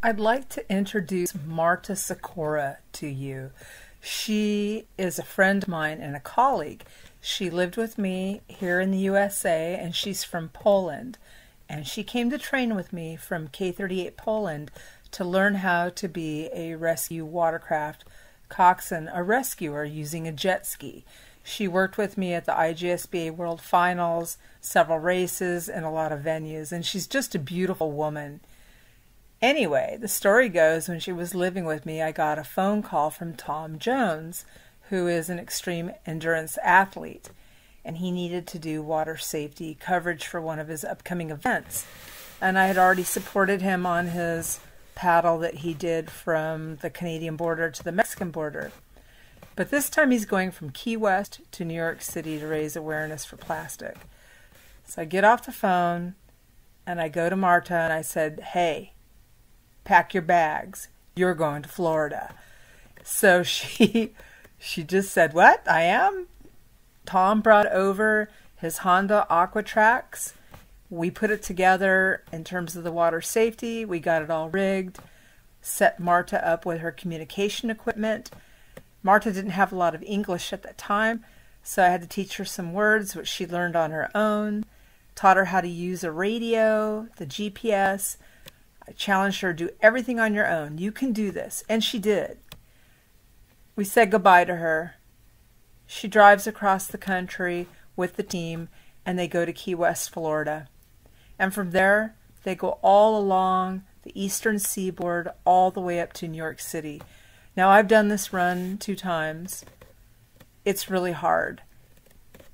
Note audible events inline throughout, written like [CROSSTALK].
I'd like to introduce Marta Sikora to you. She is a friend of mine and a colleague. She lived with me here in the USA and she's from Poland. And she came to train with me from K38 Poland to learn how to be a rescue watercraft coxswain, a rescuer using a jet ski. She worked with me at the IJSBA World Finals, several races, and a lot of venues, and she's just a beautiful woman. Anyway, the story goes when she was living with me, I got a phone call from Tom Jones, who is an extreme endurance athlete, and he needed to do water safety coverage for one of his upcoming events. And I had already supported him on his paddle that he did from the Canadian border to the Mexican border. But this time he's going from Key West to New York City to raise awareness for plastic. So I get off the phone and I go to Marta and I said, Hey, pack your bags. You're going to Florida. So [LAUGHS] she she just said, What? I am? Tom brought over his Honda Aquatrax. We put it together in terms of the water safety. We got it all rigged, set Marta up with her communication equipment Marta didn't have a lot of English at that time, so I had to teach her some words, which she learned on her own. Taught her how to use a radio, the GPS. Challenged her do everything on your own. You can do this. And she did. We said goodbye to her. She drives across the country with the team, and they go to Key West, Florida. And from there, they go all along the eastern seaboard all the way up to New York City. Now, I've done this run two times. It's really hard.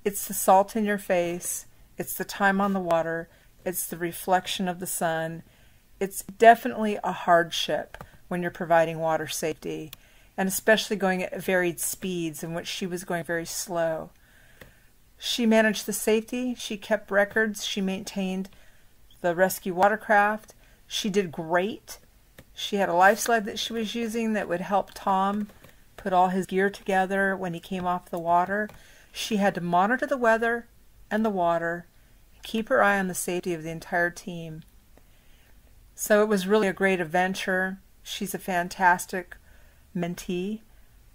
It's the salt in your face, it's the time on the water, it's the reflection of the sun. It's definitely a hardship when you're providing water safety, and especially going at varied speeds in which she was going very slow. She managed the safety, she kept records, she maintained the rescue watercraft. She did great she had a life sled that she was using that would help Tom put all his gear together when he came off the water. She had to monitor the weather and the water, keep her eye on the safety of the entire team. So it was really a great adventure. She's a fantastic mentee.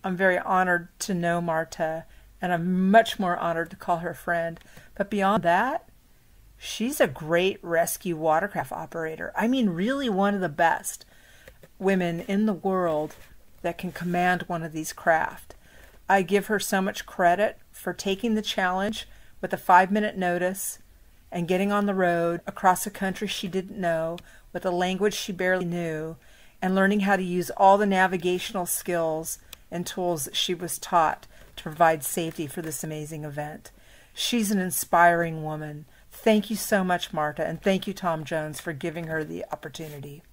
I'm very honored to know Marta, and I'm much more honored to call her friend. But beyond that, she's a great rescue watercraft operator. I mean, really one of the best women in the world that can command one of these craft. I give her so much credit for taking the challenge with a five minute notice and getting on the road across a country she didn't know with a language she barely knew and learning how to use all the navigational skills and tools that she was taught to provide safety for this amazing event. She's an inspiring woman. Thank you so much, Marta, and thank you, Tom Jones, for giving her the opportunity.